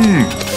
嗯。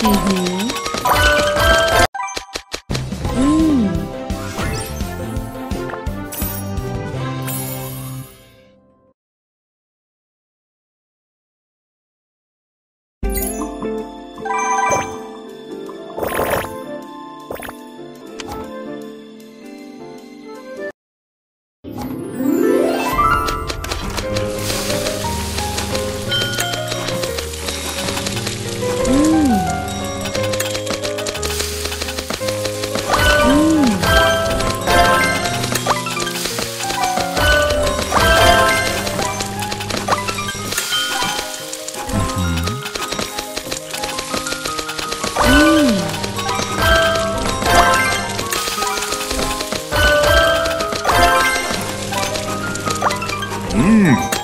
mm-hmm. うん。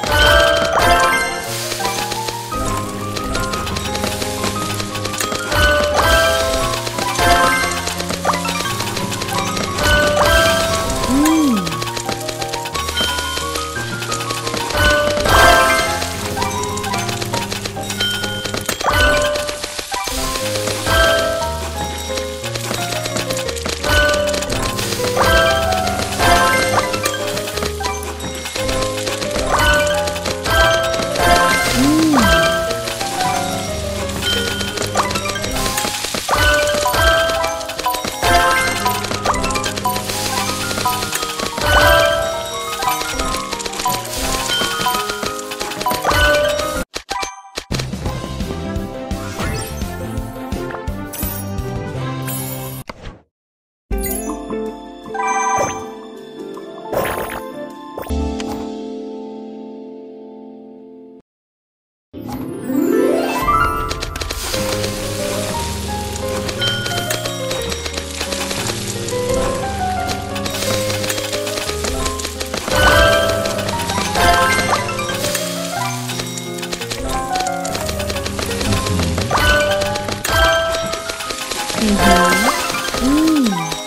อื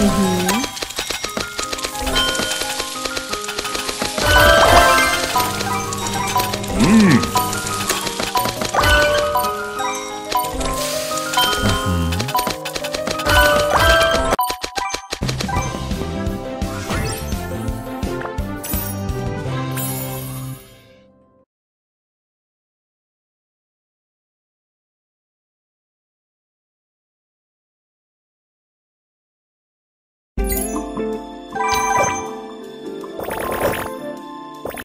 Mm-hmm.